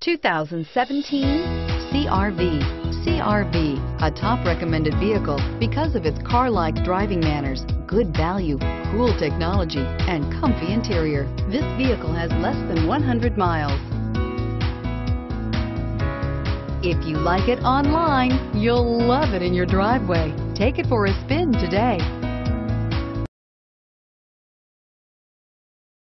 2017 CRV. CRV, a top recommended vehicle because of its car-like driving manners, good value, cool technology, and comfy interior. This vehicle has less than 100 miles. If you like it online, you'll love it in your driveway. Take it for a spin today.